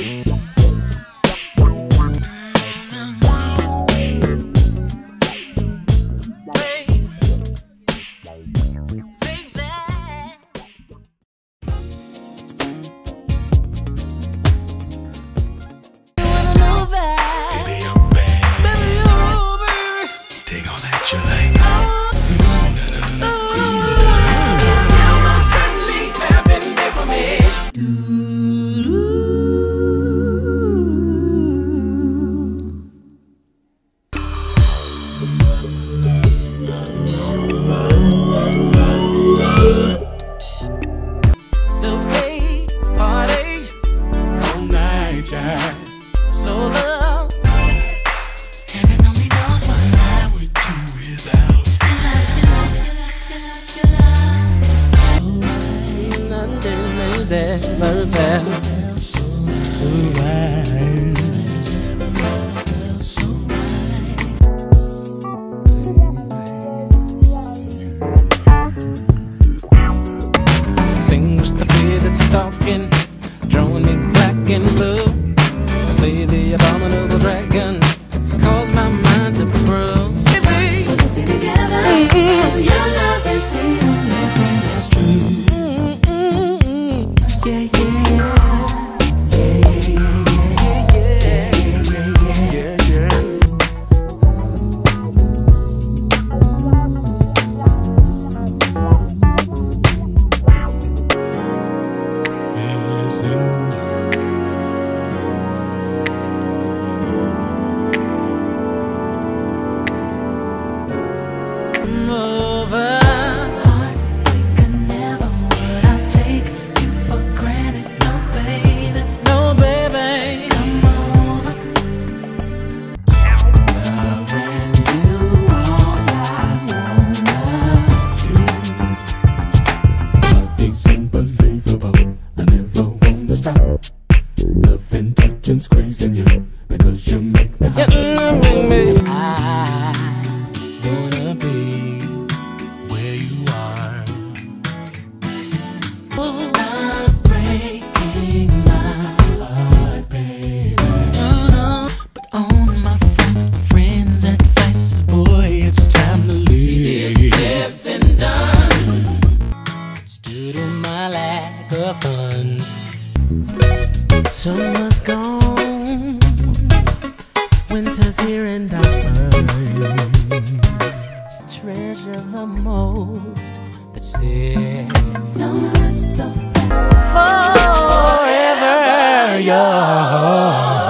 Yeah. winter's here and I'm. Treasure the most that's. Don't look so fast. Forever young.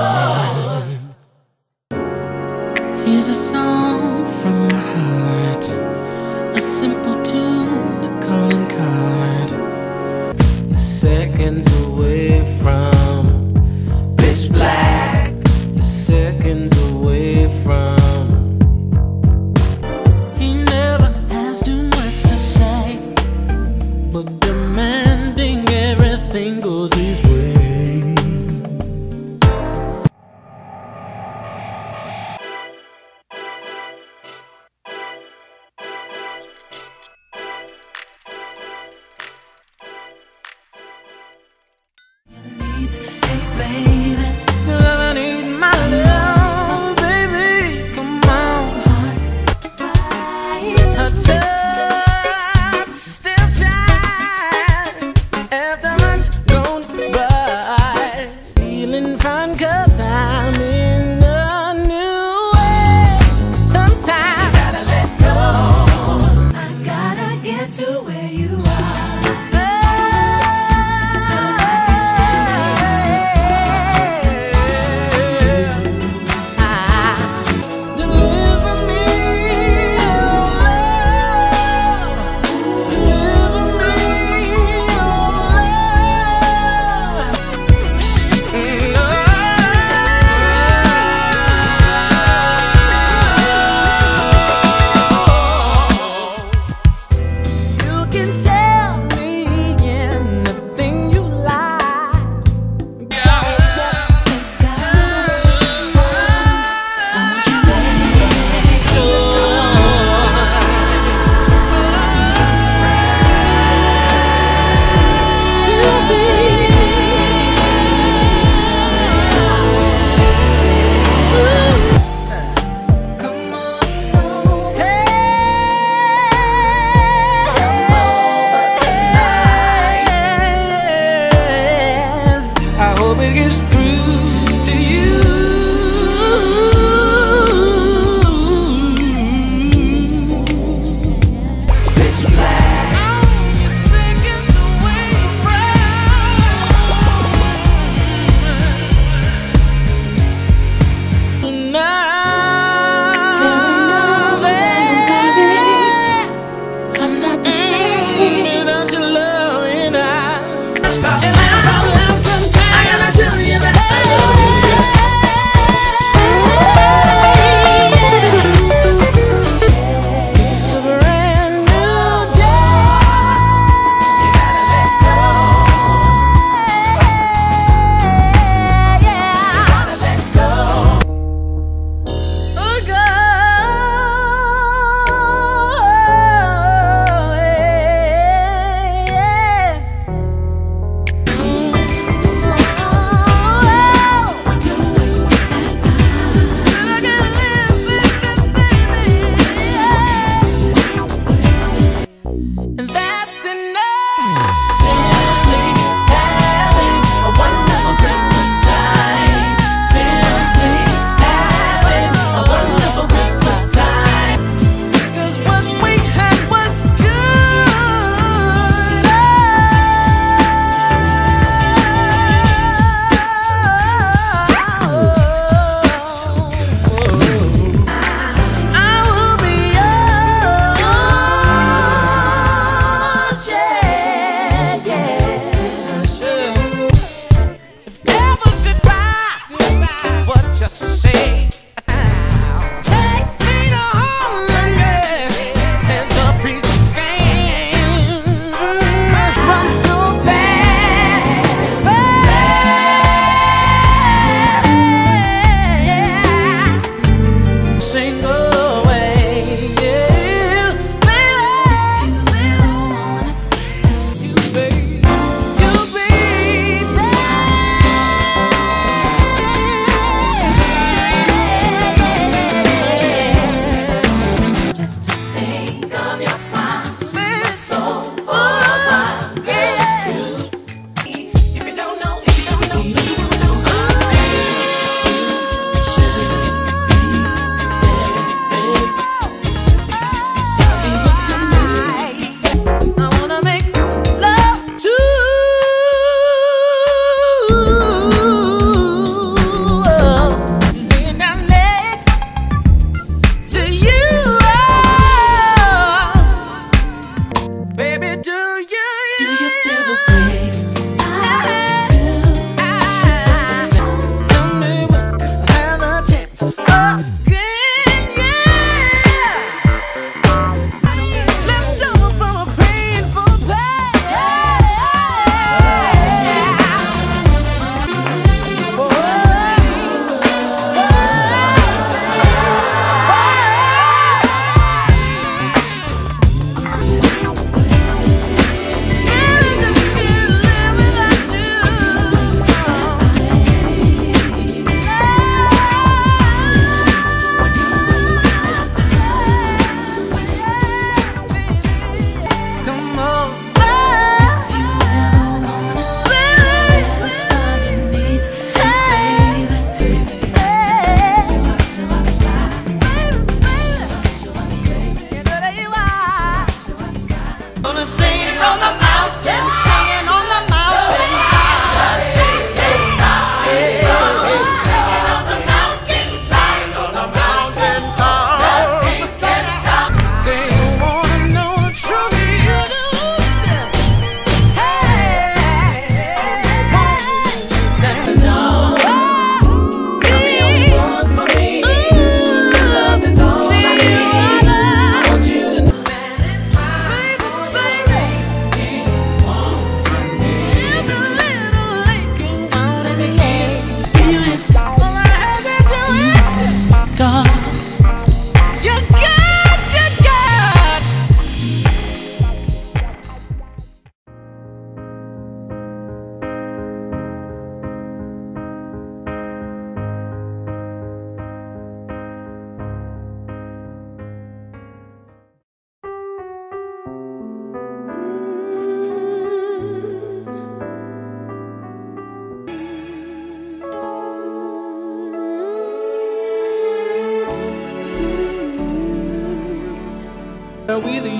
With